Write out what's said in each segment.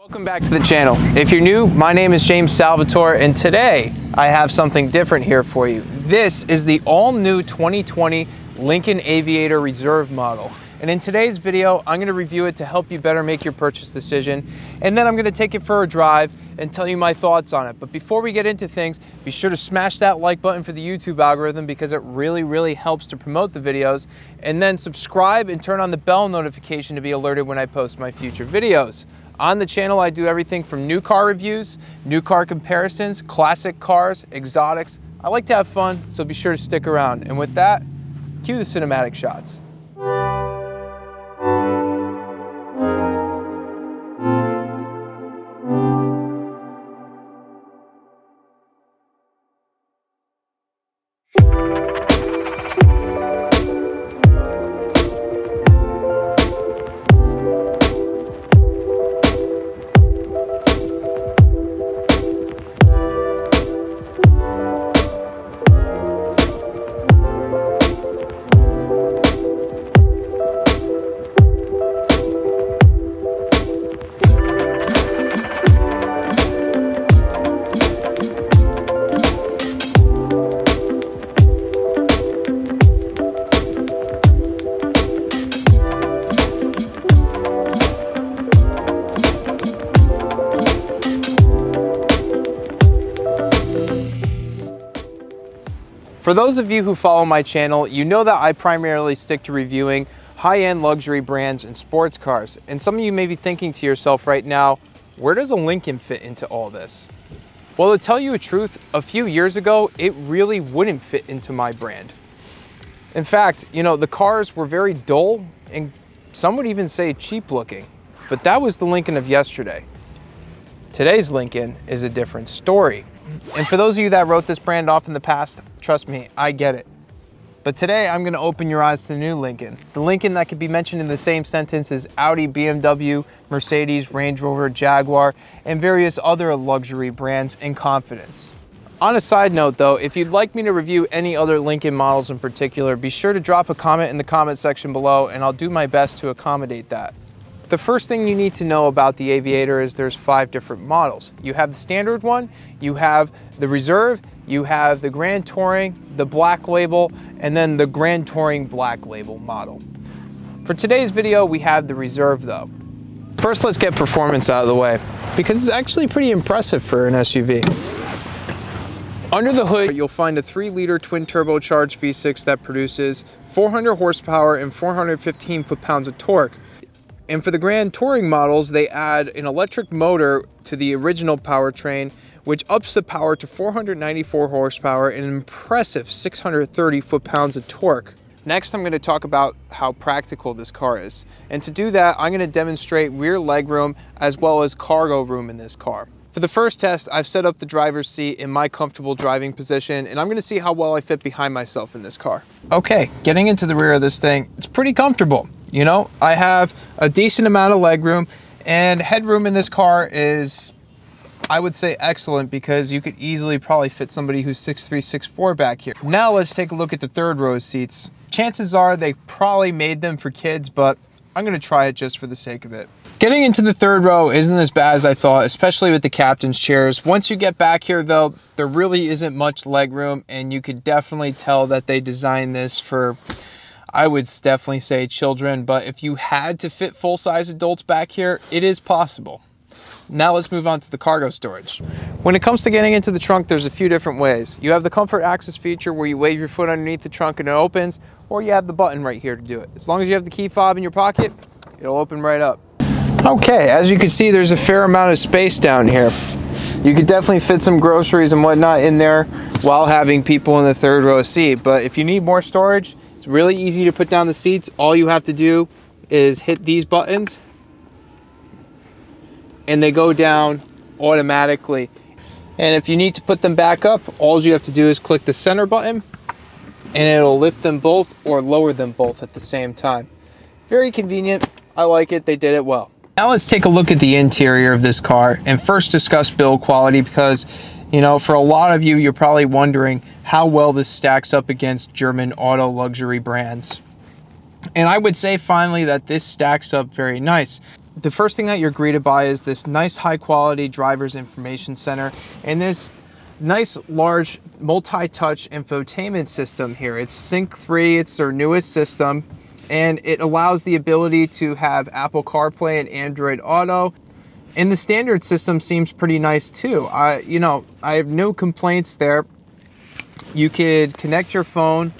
Welcome back to the channel. If you're new, my name is James Salvatore and today I have something different here for you. This is the all new 2020 Lincoln Aviator Reserve model. And in today's video, I'm gonna review it to help you better make your purchase decision. And then I'm gonna take it for a drive and tell you my thoughts on it. But before we get into things, be sure to smash that like button for the YouTube algorithm because it really, really helps to promote the videos. And then subscribe and turn on the bell notification to be alerted when I post my future videos. On the channel, I do everything from new car reviews, new car comparisons, classic cars, exotics. I like to have fun, so be sure to stick around. And with that, cue the cinematic shots. For those of you who follow my channel, you know that I primarily stick to reviewing high-end luxury brands and sports cars. And some of you may be thinking to yourself right now, where does a Lincoln fit into all this? Well, to tell you the truth, a few years ago, it really wouldn't fit into my brand. In fact, you know, the cars were very dull and some would even say cheap looking, but that was the Lincoln of yesterday. Today's Lincoln is a different story. And for those of you that wrote this brand off in the past, trust me, I get it. But today I'm gonna open your eyes to the new Lincoln. The Lincoln that could be mentioned in the same sentence as Audi, BMW, Mercedes, Range Rover, Jaguar, and various other luxury brands in confidence. On a side note though, if you'd like me to review any other Lincoln models in particular, be sure to drop a comment in the comment section below and I'll do my best to accommodate that. The first thing you need to know about the Aviator is there's five different models. You have the standard one, you have the Reserve, you have the Grand Touring, the Black Label, and then the Grand Touring Black Label model. For today's video, we have the Reserve though. First, let's get performance out of the way because it's actually pretty impressive for an SUV. Under the hood, you'll find a 3 liter twin turbocharged V6 that produces 400 horsepower and 415 foot-pounds of torque, and for the Grand Touring models, they add an electric motor to the original powertrain, which ups the power to 494 horsepower and an impressive 630 foot-pounds of torque. Next, I'm going to talk about how practical this car is. And to do that, I'm going to demonstrate rear legroom as well as cargo room in this car. For the first test, I've set up the driver's seat in my comfortable driving position, and I'm gonna see how well I fit behind myself in this car. Okay, getting into the rear of this thing, it's pretty comfortable. You know, I have a decent amount of legroom and headroom in this car is, I would say excellent because you could easily probably fit somebody who's 6'3", 6'4", back here. Now let's take a look at the third row seats. Chances are they probably made them for kids, but I'm gonna try it just for the sake of it. Getting into the third row isn't as bad as I thought, especially with the captain's chairs. Once you get back here though, there really isn't much leg room and you could definitely tell that they designed this for I would definitely say children, but if you had to fit full-size adults back here, it is possible. Now let's move on to the cargo storage. When it comes to getting into the trunk, there's a few different ways. You have the comfort access feature where you wave your foot underneath the trunk and it opens, or you have the button right here to do it. As long as you have the key fob in your pocket, it'll open right up. Okay, as you can see, there's a fair amount of space down here. You could definitely fit some groceries and whatnot in there while having people in the third row seat. But if you need more storage, it's really easy to put down the seats. All you have to do is hit these buttons and they go down automatically. And if you need to put them back up, all you have to do is click the center button and it'll lift them both or lower them both at the same time. Very convenient. I like it. They did it well. Now let's take a look at the interior of this car and first discuss build quality because, you know, for a lot of you, you're probably wondering how well this stacks up against German auto luxury brands. And I would say finally that this stacks up very nice. the first thing that you're greeted by is this nice high quality driver's information center and this nice large multi-touch infotainment system here. It's Sync 3, it's their newest system and it allows the ability to have Apple CarPlay and Android Auto. And the standard system seems pretty nice too. I, you know, I have no complaints there. You could connect your phone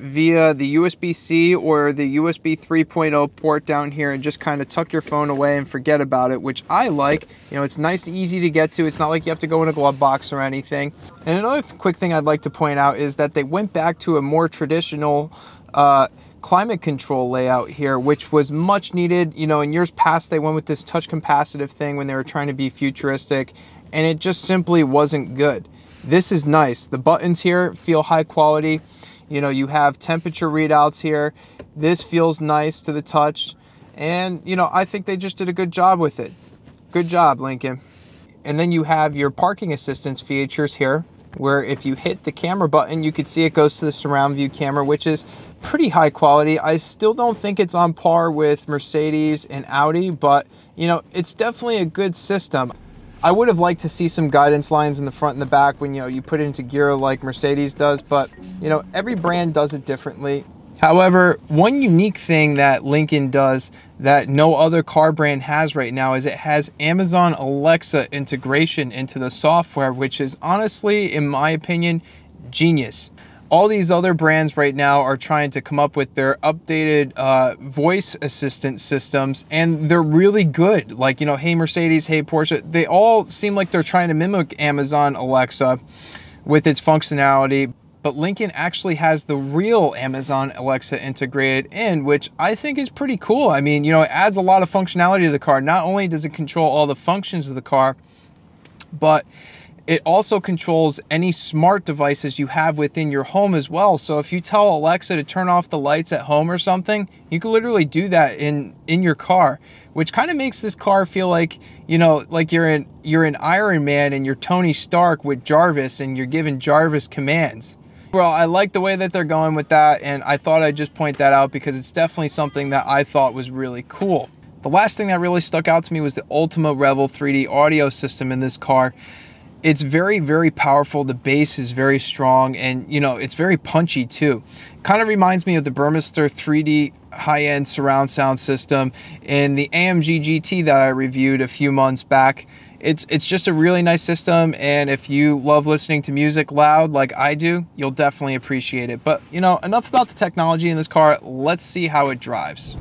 via the USB-C or the USB 3.0 port down here and just kind of tuck your phone away and forget about it, which I like. You know, it's nice and easy to get to. It's not like you have to go in a glove box or anything. And another quick thing I'd like to point out is that they went back to a more traditional uh, climate control layout here, which was much needed. You know, in years past, they went with this touch capacitive thing when they were trying to be futuristic, and it just simply wasn't good. This is nice. The buttons here feel high quality. You know, you have temperature readouts here. This feels nice to the touch. And, you know, I think they just did a good job with it. Good job, Lincoln. And then you have your parking assistance features here, where if you hit the camera button, you can see it goes to the surround view camera, which is pretty high quality. I still don't think it's on par with Mercedes and Audi, but you know, it's definitely a good system. I would have liked to see some guidance lines in the front and the back when you know you put it into gear like Mercedes does, but you know, every brand does it differently. However, one unique thing that Lincoln does that no other car brand has right now is it has Amazon Alexa integration into the software, which is honestly, in my opinion, genius. All these other brands right now are trying to come up with their updated uh, voice assistant systems and they're really good. Like you know hey mercedes hey porsche they all seem like they're trying to mimic amazon alexa with its functionality but lincoln actually has the real amazon alexa integrated in which i think is pretty cool i mean you know it adds a lot of functionality to the car not only does it control all the functions of the car but it also controls any smart devices you have within your home as well. So if you tell Alexa to turn off the lights at home or something, you can literally do that in in your car, which kind of makes this car feel like, you know, like you're in you're an Iron Man and you're Tony Stark with Jarvis and you're giving Jarvis commands. Well, I like the way that they're going with that and I thought I'd just point that out because it's definitely something that I thought was really cool. The last thing that really stuck out to me was the Ultima Revel 3D audio system in this car. It's very very powerful. The bass is very strong and you know it's very punchy too. Kind of reminds me of the Burmester 3D high-end surround sound system and the AMG GT that I reviewed a few months back it's it's just a really nice system and if you love listening to music loud like I do you'll definitely appreciate it but you know enough about the technology in this car let's see how it drives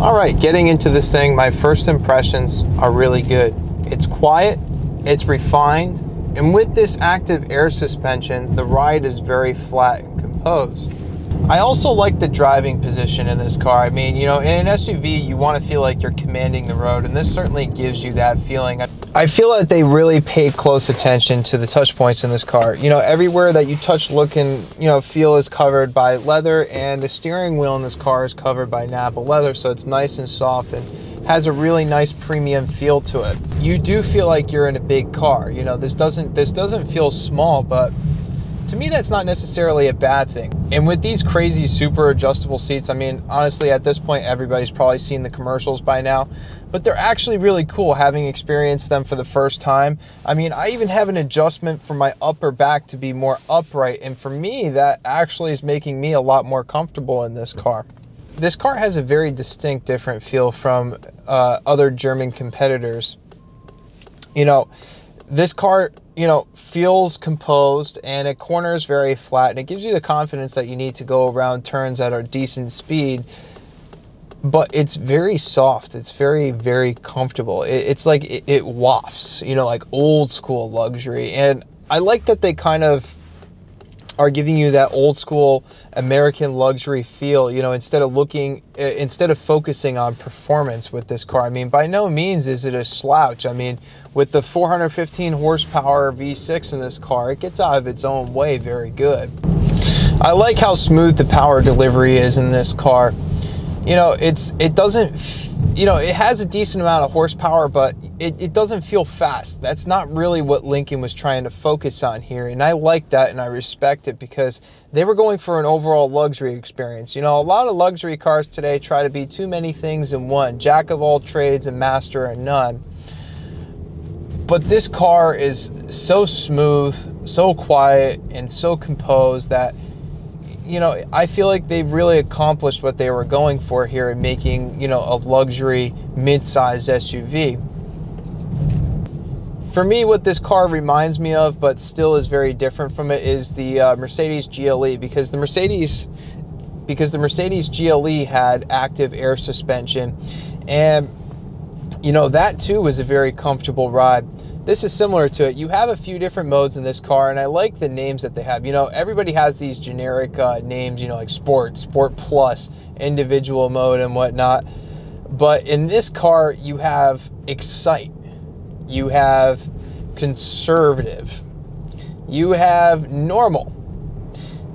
all right getting into this thing my first impressions are really good it's quiet it's refined, and with this active air suspension, the ride is very flat and composed. I also like the driving position in this car. I mean, you know, in an SUV, you want to feel like you're commanding the road, and this certainly gives you that feeling. I feel that they really paid close attention to the touch points in this car. You know, everywhere that you touch, look, and, you know, feel is covered by leather, and the steering wheel in this car is covered by Nappa leather, so it's nice and soft and has a really nice premium feel to it. You do feel like you're in a big car. You know, this doesn't this doesn't feel small, but to me that's not necessarily a bad thing. And with these crazy super adjustable seats, I mean, honestly at this point everybody's probably seen the commercials by now, but they're actually really cool having experienced them for the first time. I mean, I even have an adjustment for my upper back to be more upright, and for me that actually is making me a lot more comfortable in this car this car has a very distinct different feel from uh, other German competitors. You know, this car, you know, feels composed and it corners very flat and it gives you the confidence that you need to go around turns at a decent speed. But it's very soft. It's very, very comfortable. It, it's like it, it wafts, you know, like old school luxury. And I like that they kind of are giving you that old school American luxury feel. You know, instead of looking, uh, instead of focusing on performance with this car. I mean, by no means is it a slouch. I mean, with the 415 horsepower V6 in this car, it gets out of its own way very good. I like how smooth the power delivery is in this car. You know, it's it doesn't, you know, it has a decent amount of horsepower, but it, it doesn't feel fast. That's not really what Lincoln was trying to focus on here. And I like that and I respect it because they were going for an overall luxury experience. You know, a lot of luxury cars today try to be too many things in one jack of all trades and master and none. But this car is so smooth, so quiet, and so composed that you know, I feel like they've really accomplished what they were going for here in making, you know, a luxury mid-sized SUV. For me, what this car reminds me of, but still is very different from it, is the uh, Mercedes GLE because the Mercedes because the Mercedes GLE had active air suspension, and you know that too was a very comfortable ride. This is similar to it. You have a few different modes in this car, and I like the names that they have. You know, everybody has these generic uh, names, you know, like Sport, Sport Plus, individual mode, and whatnot. But in this car, you have Excite, you have Conservative, you have Normal,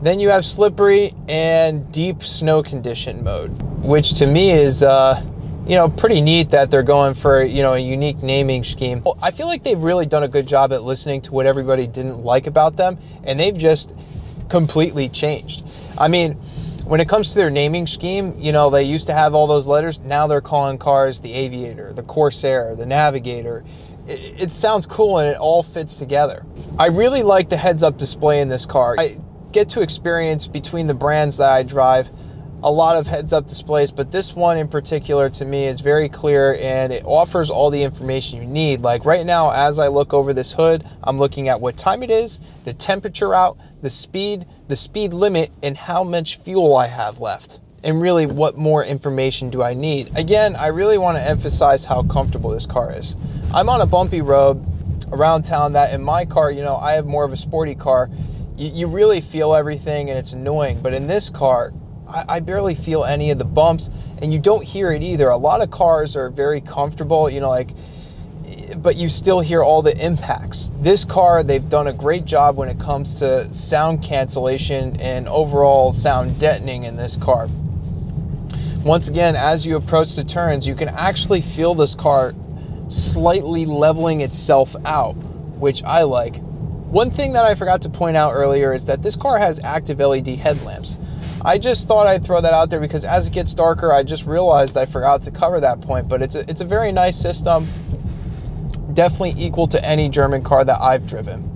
then you have Slippery and Deep Snow Condition mode, which to me is. Uh, you know, pretty neat that they're going for, you know, a unique naming scheme. I feel like they've really done a good job at listening to what everybody didn't like about them, and they've just completely changed. I mean, when it comes to their naming scheme, you know, they used to have all those letters. Now they're calling cars the Aviator, the Corsair, the Navigator. It, it sounds cool and it all fits together. I really like the heads up display in this car. I get to experience between the brands that I drive a lot of heads up displays, but this one in particular to me is very clear and it offers all the information you need. Like right now, as I look over this hood, I'm looking at what time it is, the temperature out, the speed, the speed limit, and how much fuel I have left. And really, what more information do I need? Again, I really want to emphasize how comfortable this car is. I'm on a bumpy road around town that in my car, you know, I have more of a sporty car. You, you really feel everything and it's annoying. But in this car, I, I barely feel any of the bumps, and you don't hear it either. A lot of cars are very comfortable, you know, like but you still hear all the impacts. This car, they've done a great job when it comes to sound cancellation and overall sound deadening in this car. Once again, as you approach the turns, you can actually feel this car slightly leveling itself out, which I like. One thing that I forgot to point out earlier is that this car has active LED headlamps. I just thought I'd throw that out there because as it gets darker, I just realized I forgot to cover that point. But it's a, it's a very nice system, definitely equal to any German car that I've driven.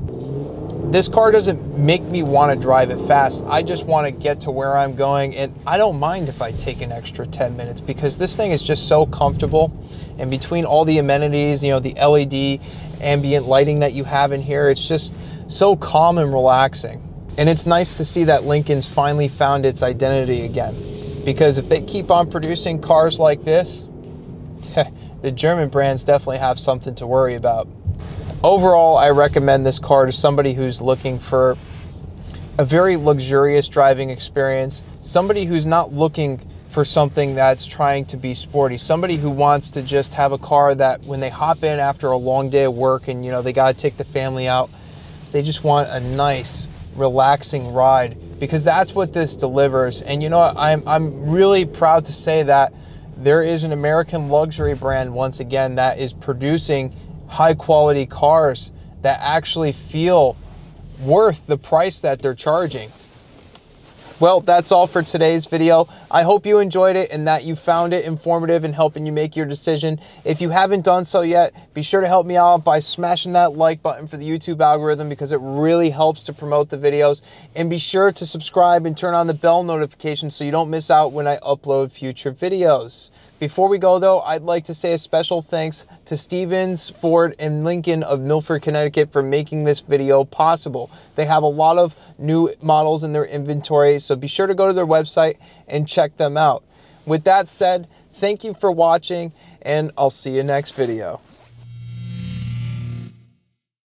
This car doesn't make me want to drive it fast. I just want to get to where I'm going, and I don't mind if I take an extra 10 minutes because this thing is just so comfortable. And between all the amenities, you know, the LED ambient lighting that you have in here, it's just so calm and relaxing. And it's nice to see that Lincoln's finally found its identity again. Because if they keep on producing cars like this, the German brands definitely have something to worry about. Overall, I recommend this car to somebody who's looking for a very luxurious driving experience, somebody who's not looking for something that's trying to be sporty, somebody who wants to just have a car that when they hop in after a long day of work and you know they got to take the family out, they just want a nice relaxing ride because that's what this delivers. And you know what? I'm, I'm really proud to say that there is an American luxury brand once again that is producing high quality cars that actually feel worth the price that they're charging. Well, that's all for today's video. I hope you enjoyed it and that you found it informative in helping you make your decision. If you haven't done so yet, be sure to help me out by smashing that like button for the YouTube algorithm because it really helps to promote the videos. And be sure to subscribe and turn on the bell notification so you don't miss out when I upload future videos. Before we go, though, I'd like to say a special thanks to Stevens, Ford, and Lincoln of Milford, Connecticut for making this video possible. They have a lot of new models in their inventory, so be sure to go to their website and check them out. With that said, thank you for watching, and I'll see you next video.